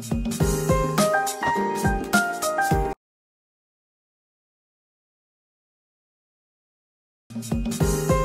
Thank you.